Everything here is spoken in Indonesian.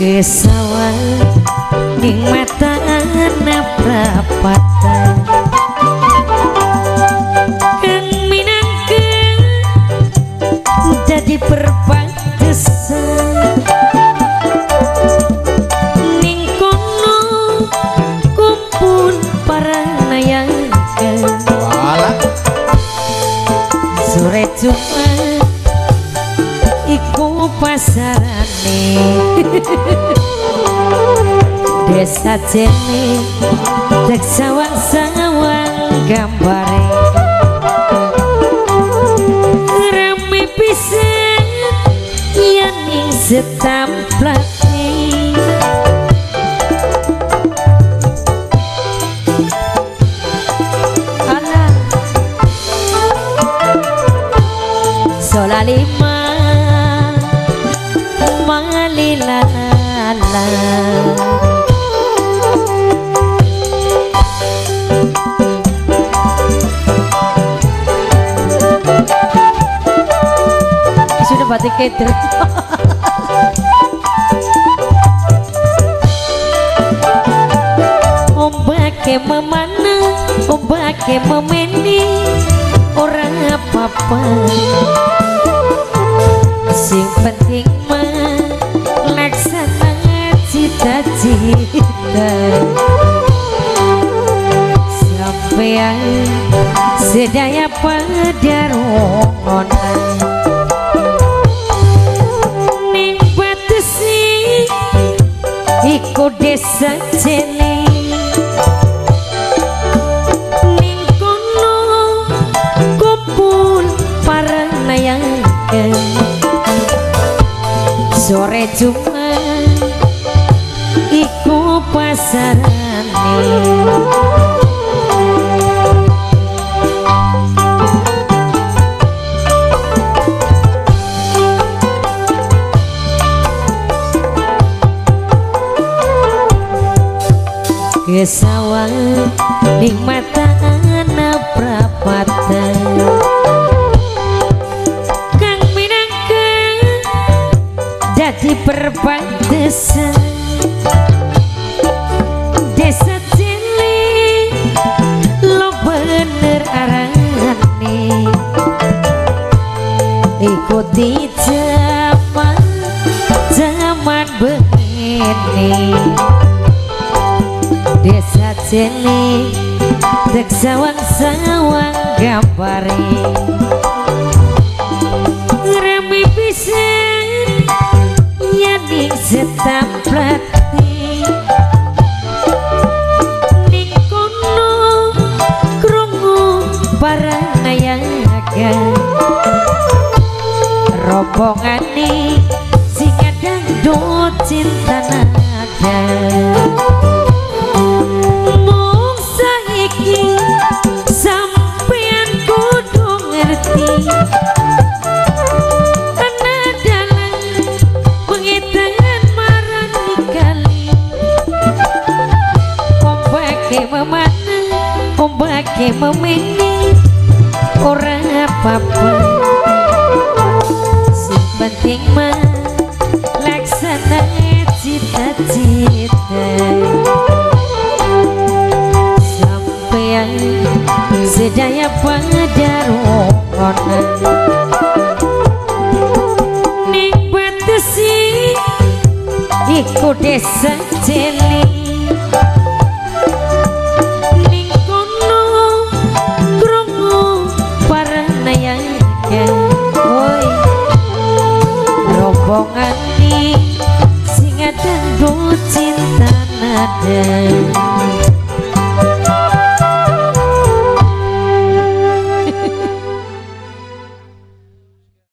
kesawan ning mata anak prapatan kang minangkeun jadi perpantesan. Ning kono kumpul para nayangkeun Walah. sore Jumat iku pasarane desa jene dek sawang-sawang gambare. Rame pisan yen ing setamplate sudah batik keter ombake memana ombake memeni orang apa-apa sampean sedaya pada rongonan ning batesi iku desa jene. Ning kono kumpul para nayangkeun sore Jumat iku pasarane kesawang ning mata anak prapatan. Kang minangkeun dadi perpantesan cilik dek sawang-sawang gambare rame pisan krungu para nayaga. Rombongane sing dangdut cinta nada memana ombake memeni ora apa-apa sing penting mah laksana cita-cita. Sampean sedaya pada rongonan ning batesi iku desa cilik para nayangke oi rombongan ning sing ada cinta nada